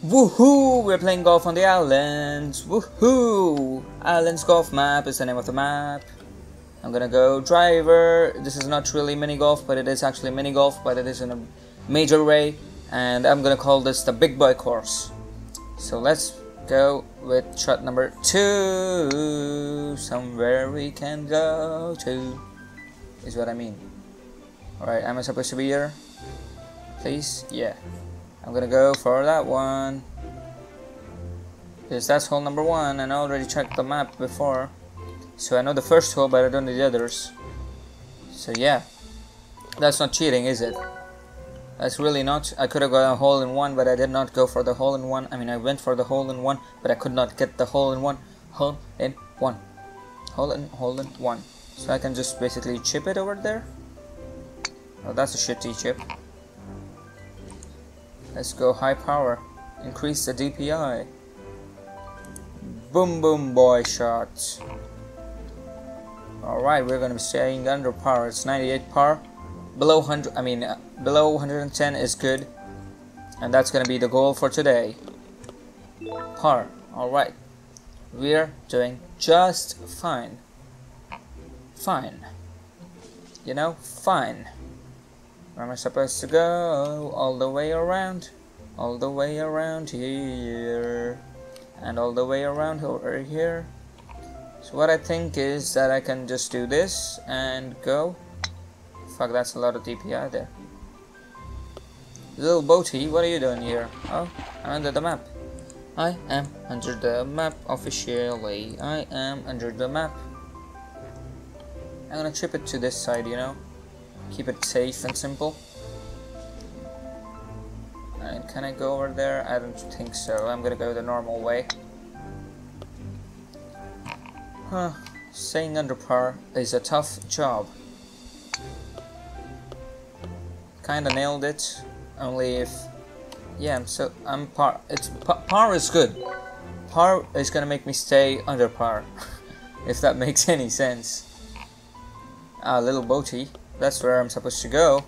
Woohoo! We're playing golf on the islands. Wuhu! Islands golf map is the name of the map. I'm gonna go driver. This is not really mini golf, but it is actually mini golf, but it is in a major way. And I'm gonna call this the big boy course. So let's go with shot number two. Somewhere we can go to is what I mean. Alright, am I supposed to be here? Please? Yeah. I'm gonna go for that one. Because that's hole number one, and I already checked the map before. So I know the first hole, but I don't know the others. So yeah. That's not cheating, is it? That's really not. I could have got a hole in one, but I did not go for the hole in one. I mean, I went for the hole in one, but I could not get the hole in one. Hole in one. Hole in, hole in one. So I can just basically chip it over there. Oh, that's a shitty chip. Let's go high power. Increase the DPI. Boom boom boy shots. Alright, we're gonna be staying under par. It's 98 par. Below 100, I mean, uh, below 110 is good. And that's gonna be the goal for today. Par. Alright. We're doing just fine. Fine. You know, fine. Where am I supposed to go? All the way around. All the way around here. And all the way around over here. So what I think is that I can just do this and go. Fuck, that's a lot of DPI there. Little boaty, what are you doing here? Oh, I'm under the map. I am under the map officially. I am under the map. I'm gonna chip it to this side, you know? Keep it safe and simple. And can I go over there? I don't think so. I'm gonna go the normal way. Huh. Staying under par is a tough job. Kinda nailed it. Only if... Yeah, I'm so... I'm par... It's... Par is good. Par is gonna make me stay under par. if that makes any sense. Ah, little boaty. That's where I'm supposed to go.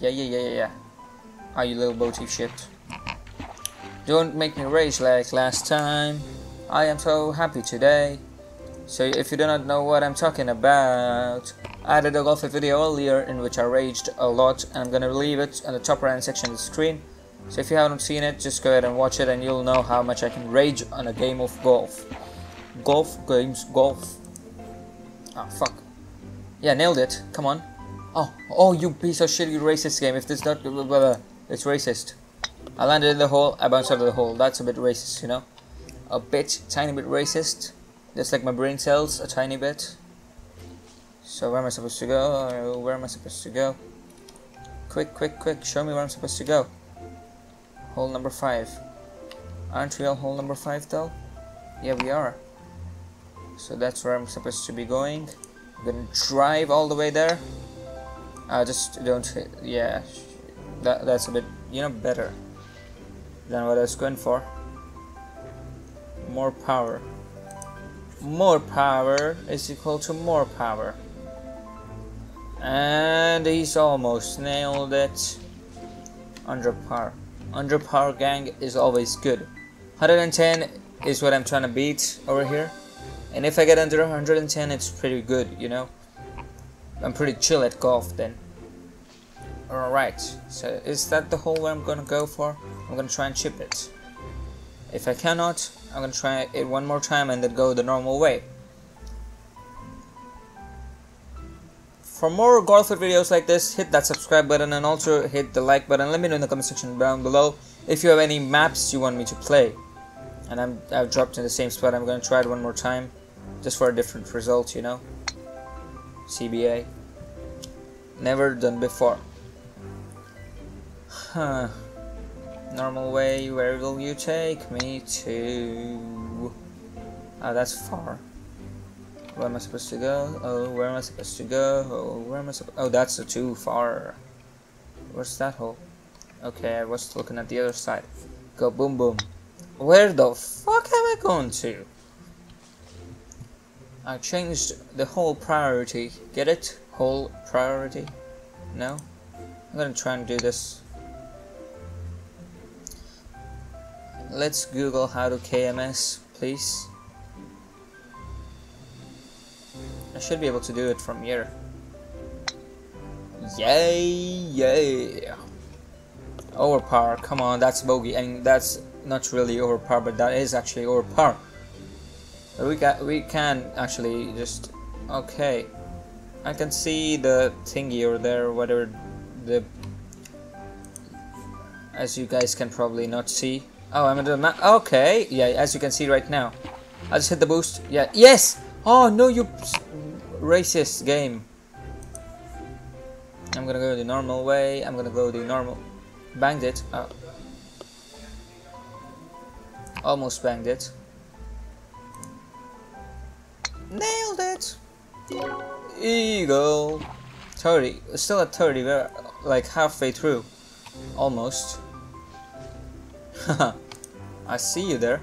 Yeah, yeah, yeah, yeah, yeah. Ah, you little boaty shit. Don't make me rage like last time. I am so happy today. So if you do not know what I'm talking about, I did a golf video earlier in which I raged a lot and I'm gonna leave it in the top right section of the screen. So if you haven't seen it, just go ahead and watch it and you'll know how much I can rage on a game of golf. Golf games, golf. Ah, fuck. Yeah, nailed it. Come on. Oh, oh, you piece of shit, you racist game. If this not, blah, it's racist. I landed in the hole, I bounced out of the hole. That's a bit racist, you know? A bit, tiny bit racist. Just like my brain cells, a tiny bit. So where am I supposed to go? Where am I supposed to go? Quick, quick, quick, show me where I'm supposed to go. Hole number 5. Aren't we on hole number 5 though? Yeah, we are. So that's where I'm supposed to be going. I'm gonna drive all the way there. I uh, just don't yeah, that, that's a bit, you know, better than what I was going for. More power. More power is equal to more power. And he's almost nailed it. Under par. Under par gang is always good. 110 is what I'm trying to beat over here. And if I get under 110, it's pretty good, you know. I'm pretty chill at golf then. Alright, so is that the hole where I'm gonna go for? I'm gonna try and chip it. If I cannot, I'm gonna try it one more time and then go the normal way. For more golf videos like this, hit that subscribe button and also hit the like button. Let me know in the comment section down below if you have any maps you want me to play. And I'm, I've dropped in the same spot. I'm gonna try it one more time, just for a different result, you know. CBA. Never done before. Huh. Normal way, where will you take me to? Ah, oh, that's far. Where am I supposed to go? Oh, where am I supposed to go? Oh, where am I supposed? Oh, that's too far. Where's that hole? Okay, I was looking at the other side. Go boom boom. Where the fuck am I going to? I changed the whole priority. Get it? Whole priority? No? I'm gonna try and do this let's Google how to KMS, please. I should be able to do it from here. Yay, yay. Overpower, come on, that's bogey, and that's not really overpower, but that is actually overpower. We got, we can actually just, okay. I can see the thingy over there, whatever the, as you guys can probably not see. Oh, I'm map, okay, yeah, as you can see right now. I just hit the boost, yeah, yes! Oh, no, you racist game. I'm gonna go the normal way. I'm gonna go the normal. Banged it. Oh. Almost banged it. Nailed it. Eagle. 30. Still at 30. We're like halfway through. Almost. I see you there.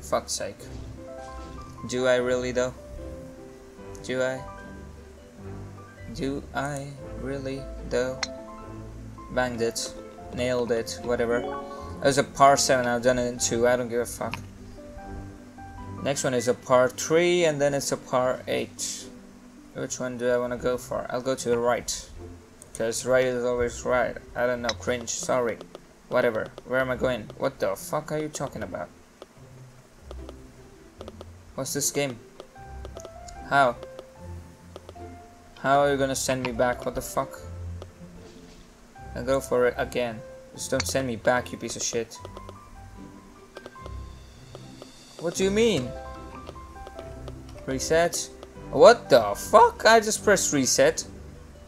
Fuck's sake. Do I really though? Do I? Do I really though? Banged it. Nailed it. Whatever. It was a par 7. I've done it in 2. I don't give a fuck. Next one is a par 3 and then it's a par 8. Which one do I want to go for? I'll go to the right. Because right is always right. I don't know. Cringe. Sorry. Whatever. Where am I going? What the fuck are you talking about? What's this game? How? How are you gonna send me back? What the fuck? And go for it again. Just don't send me back, you piece of shit. What do you mean? Reset? What the fuck? I just pressed reset.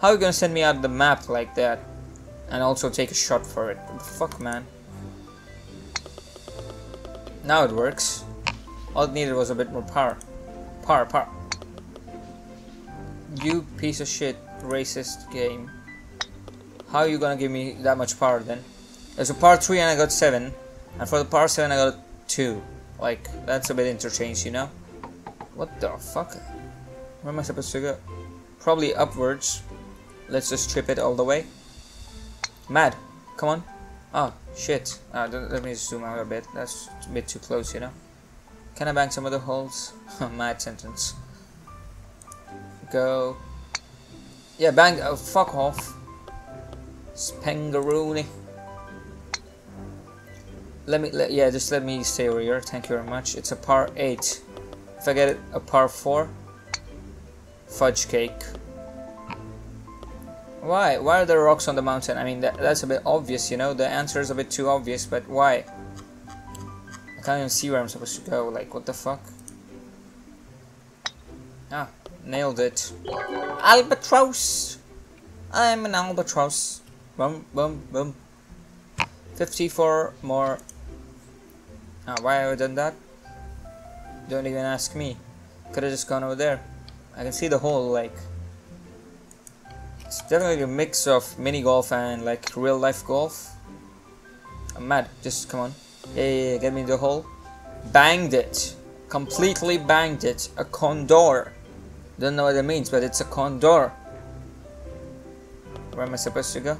How are you gonna send me out of the map like that? And also take a shot for it. What the fuck, man? Now it works. All it needed was a bit more power. Power, power. You piece of shit, racist game. How are you gonna give me that much power then? There's a par 3 and I got 7. And for the par 7 I got 2. Like, that's a bit interchange, you know? What the fuck? Where am I supposed to go? Probably upwards. Let's just trip it all the way. Mad, come on. Oh, shit. Uh, let me zoom out a bit. That's a bit too close, you know? Can I bang some of the holes? Mad sentence. Go. Yeah, bang. Oh, fuck off. Spangaroony. Let me, let, yeah, just let me stay over here. Thank you very much. It's a par 8. If I get it, a par 4, fudge cake. Why? Why are there rocks on the mountain? I mean, that, that's a bit obvious, you know? The answer is a bit too obvious, but why? I can't even see where I'm supposed to go. Like, what the fuck? Ah, nailed it. Albatross! I'm an albatross. Boom, boom, boom. 54 more. Why have I done that? Don't even ask me. Could have just gone over there. I can see the hole, like. It's definitely a mix of mini golf and like real life golf. I'm mad. Just come on. Yeah, yeah, yeah, get me the hole. Banged it. Completely banged it. A condor. Don't know what it means, but it's a condor. Where am I supposed to go?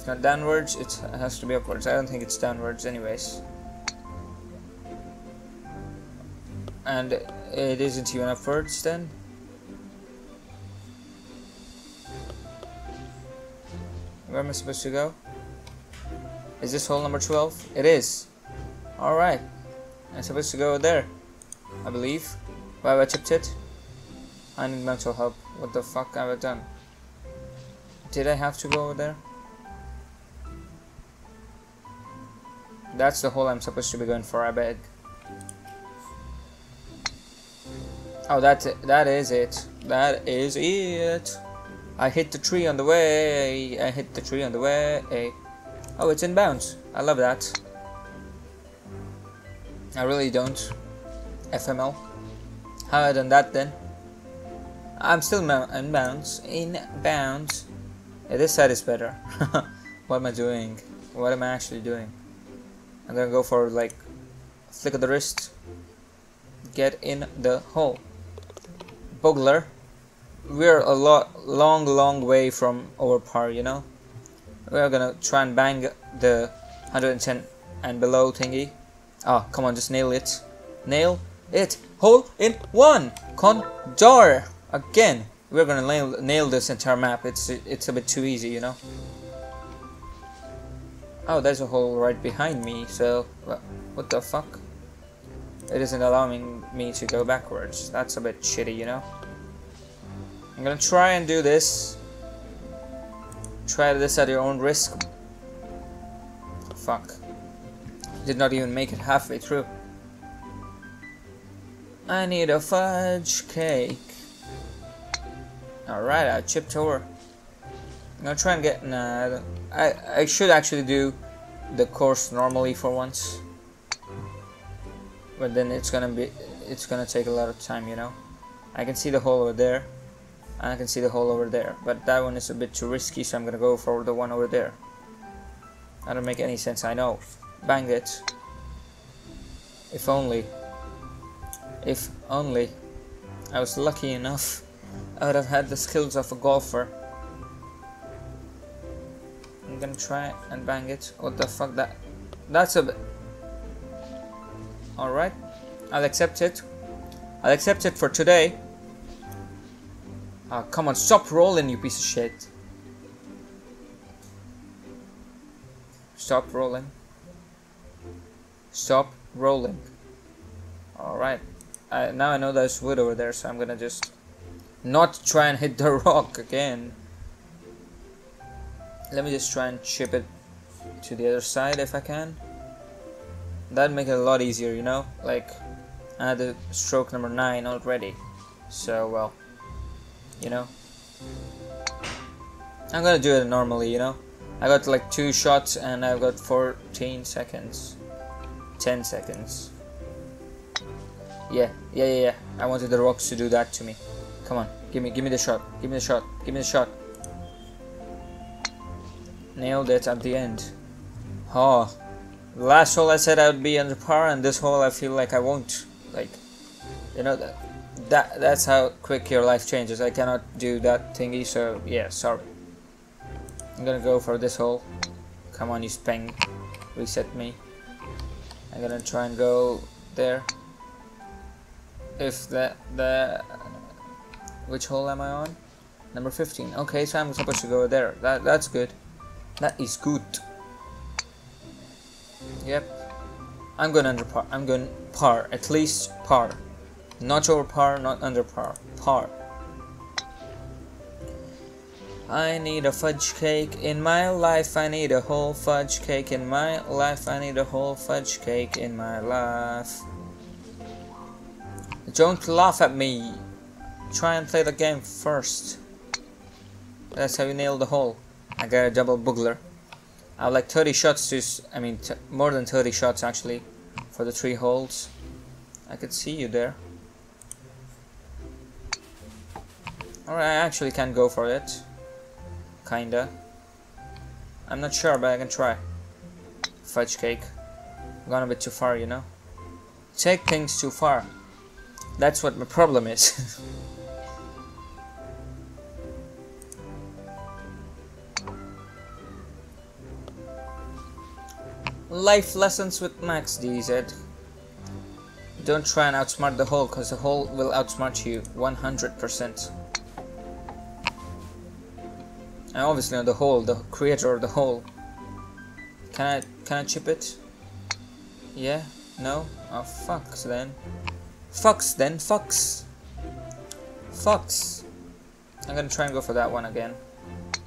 If not downwards, it has to be upwards. I don't think it's downwards anyways. And it isn't even upwards then? Where am I supposed to go? Is this hole number 12? It is. Alright. I'm supposed to go there. I believe. Why have I chipped it? I need mental help. What the fuck have I done? Did I have to go over there? That's the hole I'm supposed to be going for, I beg. Oh, that's it. That is it. That is it. I hit the tree on the way. I hit the tree on the way. Oh, it's in bounds. I love that. I really don't. FML. How I done that then? I'm still in bounds. In bounds. Yeah, this side is better. what am I doing? What am I actually doing? I'm gonna go for like flick of the wrist. Get in the hole. Bogler. We're a lot long long way from over par, you know? We're gonna try and bang the 110 and below thingy. Oh, come on, just nail it. Nail it. Hole in one. Condor. Again. We're gonna nail, nail this entire map. It's it's a bit too easy, you know. Oh, there's a hole right behind me, so... What the fuck? It isn't allowing me to go backwards. That's a bit shitty, you know? I'm gonna try and do this. Try this at your own risk. Fuck. Did not even make it halfway through. I need a fudge cake. Alright, I chipped over. I'm gonna try and get... Nah, I, I should actually do the course normally for once. But then it's gonna be... It's gonna take a lot of time, you know? I can see the hole over there. And I can see the hole over there. But that one is a bit too risky, so I'm gonna go for the one over there. That don't make any sense, I know. Bang it. If only. If only. I was lucky enough I would have had the skills of a golfer. Gonna try and bang it. What the fuck that? That's a bit. Alright. I'll accept it. I'll accept it for today. Oh, come on, stop rolling, you piece of shit. Stop rolling. Stop rolling. Alright. now I know there's wood over there, so I'm gonna just not try and hit the rock again. Let me just try and chip it to the other side if I can. That'd make it a lot easier, you know? Like, I had the stroke number 9 already. So, well, you know? I'm gonna do it normally, you know? I got like 2 shots and I've got 14 seconds. 10 seconds. Yeah, yeah, yeah, yeah. I wanted the rocks to do that to me. Come on, give me, give me the shot. Give me the shot. Give me the shot. Nailed it at the end. Oh, last hole I said I would be under par, and this hole I feel like I won't. Like, you know that that that's how quick your life changes. I cannot do that thingy, so yeah, sorry. I'm gonna go for this hole. Come on, you spang, reset me. I'm gonna try and go there. If that the which hole am I on? Number 15. Okay, so I'm supposed to go there. That That's good. That is good. Yep. I'm going under par. I'm going par. At least par. Not over par, not under par. Par. I need a fudge cake in my life. I need a whole fudge cake in my life. I need a whole fudge cake in my life. Don't laugh at me. Try and play the game first. That's how you nail the hole. I got a double boogler. I have like 30 shots to, I mean, more than 30 shots actually, for the three holes. I could see you there. Alright, I actually can go for it. Kinda. I'm not sure, but I can try. Fudge cake. Gone a bit too far, you know? Take things too far. That's what my problem is. Life lessons with Max DZ. Don't try and outsmart the hole, because the hole will outsmart you 100%. And obviously on the hole, the creator of the hole. Can I can I chip it? Yeah? No? Oh fucks then. Fucks then, fucks. Fucks. I'm gonna try and go for that one again.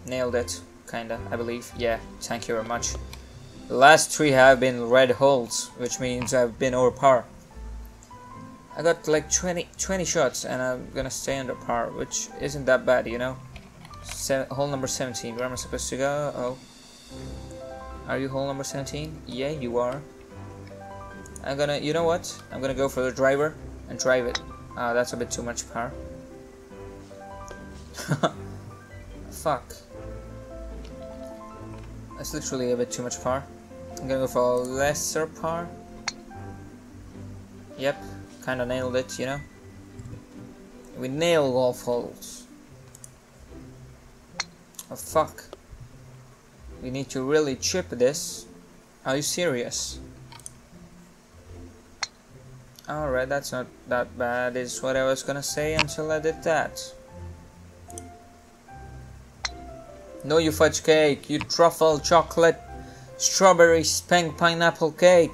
Nailed it, kinda, I believe. Yeah, thank you very much. The last three have been red holes, which means I've been over par. I got like 20, 20 shots and I'm gonna stay under par, which isn't that bad, you know? Se hole number 17, where am I supposed to go? Oh. Are you hole number 17? Yeah, you are. I'm gonna, you know what? I'm gonna go for the driver and drive it. Ah, uh, that's a bit too much power. Fuck. That's literally a bit too much par. I'm gonna go for lesser par. Yep, kinda nailed it, you know? We nail golf holes. Oh fuck. We need to really chip this. Are you serious? Alright, that's not that bad, is what I was gonna say until I did that. No, you fudge cake, you truffle chocolate strawberry spank pineapple cake.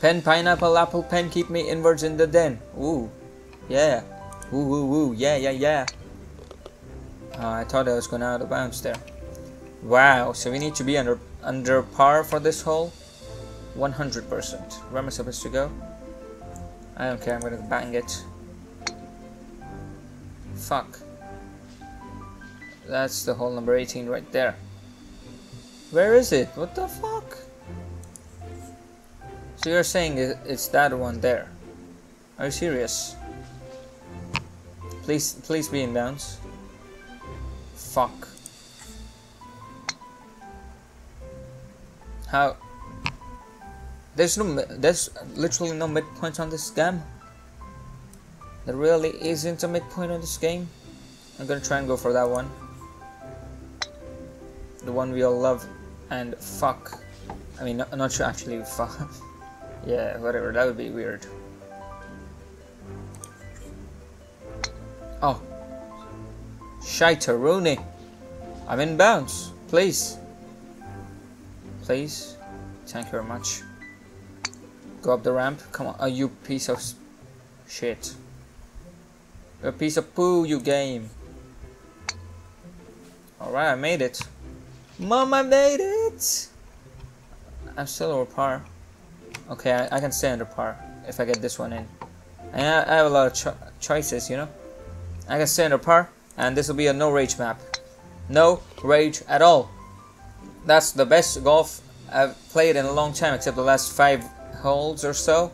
Pen, pineapple, apple, pen, keep me inwards in the den. Ooh, yeah. Ooh, ooh, ooh, yeah, yeah, yeah. Uh, I thought I was going out of bounds there. Wow, so we need to be under under par for this hole? 100%. Where am I supposed to go? I don't care, I'm gonna bang it. Fuck. That's the hole number 18 right there. Where is it? What the fuck? So you're saying it's that one there? Are you serious? Please, please be in bounds. Fuck. How? There's no, there's literally no midpoint on this game. There really isn't a midpoint on this game. I'm gonna try and go for that one. The one we all love. And fuck. I mean, not, not sure actually fuck. yeah, whatever, that would be weird. Oh. Rooney. I'm in bounds. Please. Please. Thank you very much. Go up the ramp. Come on. Oh, you piece of shit. A piece of poo, you game. Alright, I made it. Mom, I made it! I'm still over par. Okay, I, I, can stay under par if I get this one in. And I, I have a lot of cho choices, you know? I can stay under par, and this will be a no rage map. No rage at all. That's the best golf I've played in a long time, except the last five holes or so.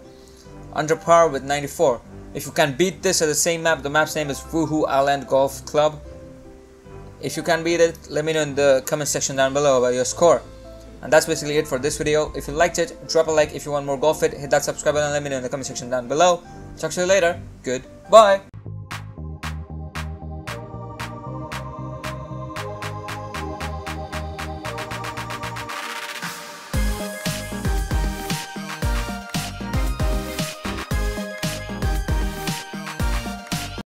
Under par with 94. If you can beat this at the same map, the map's name is Wuhu Island Golf Club. If you can beat it, let me know in the comment section down below about your score. And that's basically it for this video. If you liked it, drop a like. If you want more golf it, hit that subscribe button let me know in the comment section down below. Talk to you later. Goodbye.